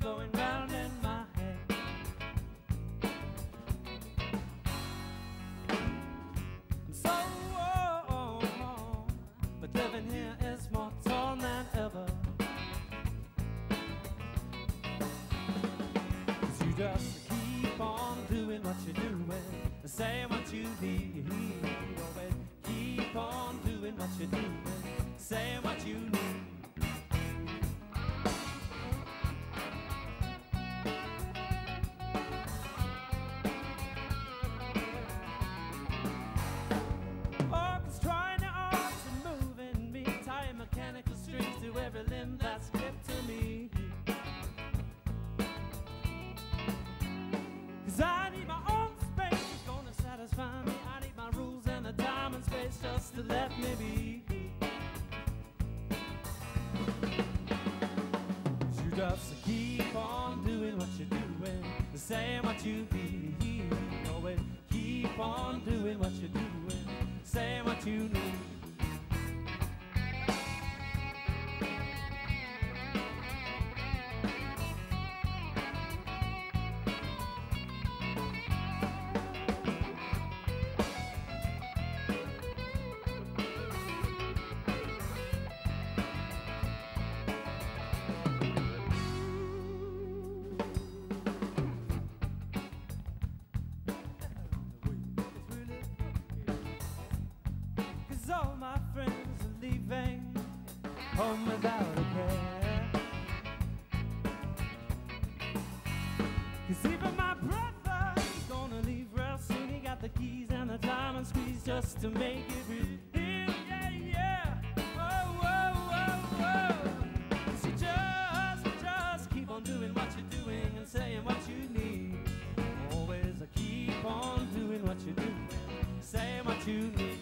going round in my head. So but living here is more torn than you just keep on doing what you're doing, saying what you need. Keep on doing what you're doing, saying what you need. To let me be. You just keep on doing what you're doing, saying what you be. Always keep on doing what you're doing, home without a care. Cause even my brother, he's gonna leave real soon. He got the keys and the diamond squeeze just to make it real. Yeah, yeah. Whoa, whoa, whoa, Cause you just, just keep on doing what you're doing and saying what you need. Always keep on doing what you do, saying what you need.